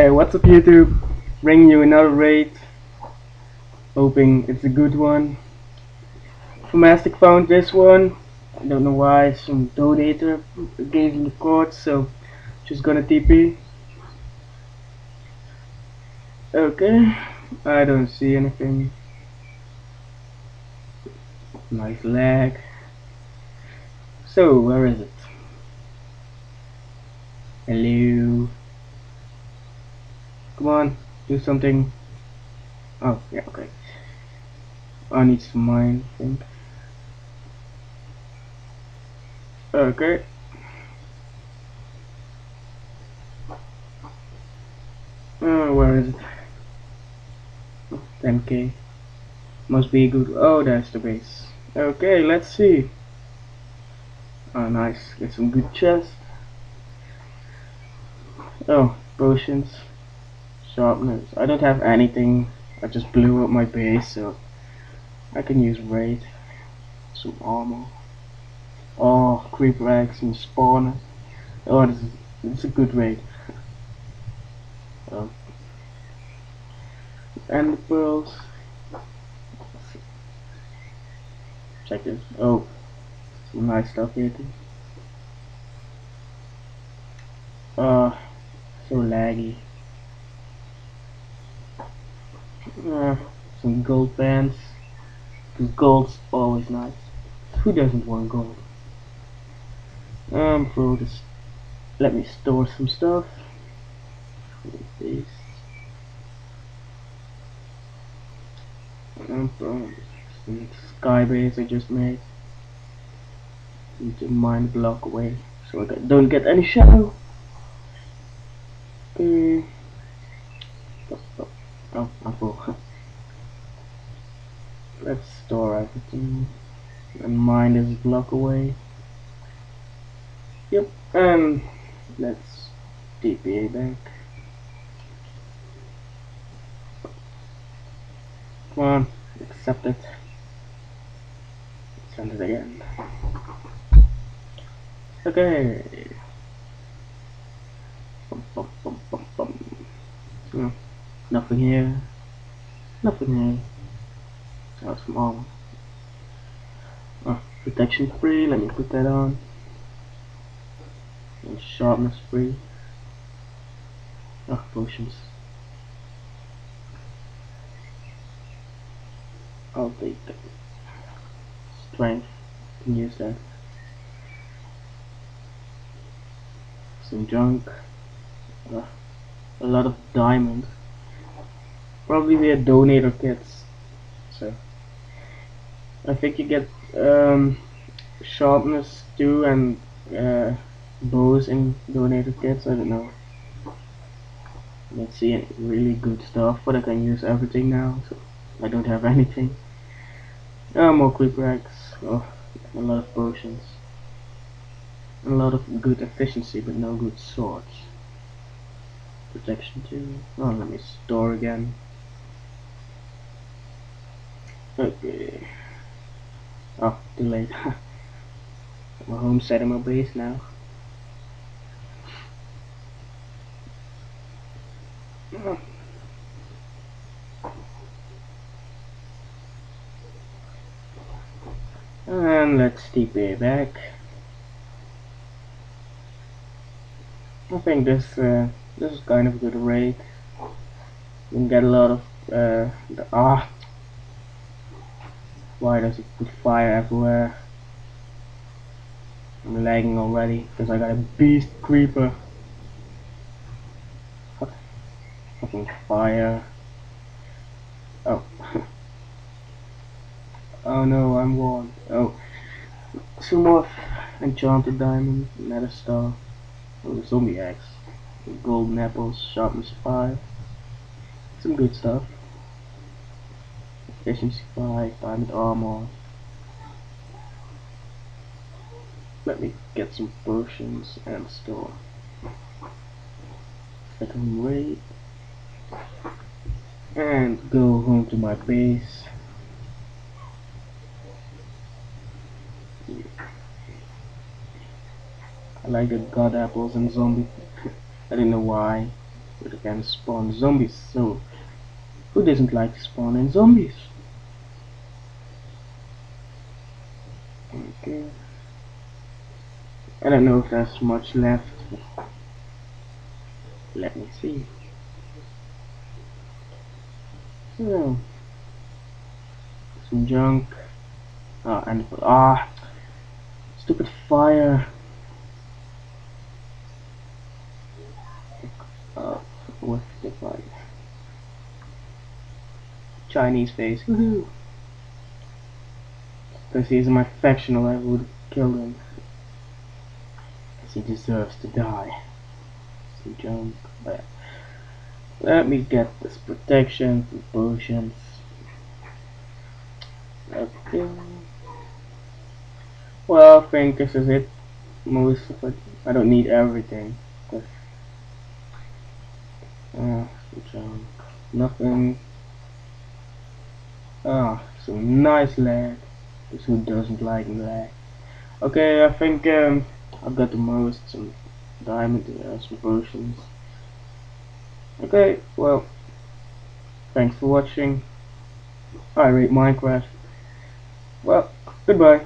Hey, what's up YouTube? Bring you another raid. Hoping it's a good one. Fumastic found this one. I don't know why, some donator gave me the code, so just gonna TP. Okay, I don't see anything. Nice lag. So, where is it? Hello? Come on, do something. Oh, yeah, okay. I need some mine, I think. Okay. Oh, where is it? 10k. Must be good. Oh, that's the base. Okay, let's see. Oh, nice. Get some good chest. Oh, potions. Sharpness. I don't have anything. I just blew up my base, so I can use raid. Some armor. Oh, creeper eggs and spawner. Oh, this is, this is a good raid. And the pearls. Check this. Oh, some nice stuff here too. Uh, so laggy. Uh, some gold bands. Cause gold's always nice. Who doesn't want gold? Um, for just let me store some stuff. This. Um, from some skybase I just made. Need to mine block away so I don't get any shadow. Okay. I'm full. Let's store everything and mine this block away. Yep, and let's DPA back. Come on, accept it. Send it again. Okay. Bum, bum, bum, bum, bum. No, nothing here. Nothing here. Oh, some armor. Oh, protection free. Let me put that on. And sharpness free. Oh, potions. I'll take that. Strength. Can use that. Some junk. Uh, a lot of diamonds. Probably had donator kits. So I think you get um, sharpness too and uh, bows in donator kits. I don't know. Let's see really good stuff, but I can use everything now. So I don't have anything. Uh, more creeper eggs. Oh, a lot of potions. A lot of good efficiency, but no good swords. Protection too. Oh, let me store again. Okay. Oh, too late. I'm home setting my base now. And let's TP back. I think this uh, this is kind of a good raid. You can get a lot of uh, the ah. Why does it put fire everywhere? I'm lagging already because I got a beast creeper. Fucking fire. Oh. oh no, I'm one. Oh. Some more enchanted diamond, nether star. Oh, zombie axe. Golden apples, sharpness 5. Some good stuff. Efficiency 5, diamond armor. Let me get some potions and store. can wait. And go home to my base. I like the god apples and zombie. I don't know why. But again, spawn zombies. So, who doesn't like spawning zombies? Okay. I don't know if there's much left. Let me see. So, some junk. Ah, and ah, stupid fire. Uh, with the fire. Chinese face. Woohoo! Because he's my factional, I would kill him. Because he deserves to die. Some junk. But let me get this protection, some potions. Okay. Well, I think this is it. Most of it. I don't need everything. Cause, uh, some junk. Nothing. Ah, some nice lag. Because who doesn't like lag? Okay, I think um, I've got the most. Some diamond, uh, some potions. Okay, well, thanks for watching. iRaidMinecraft. Well, goodbye.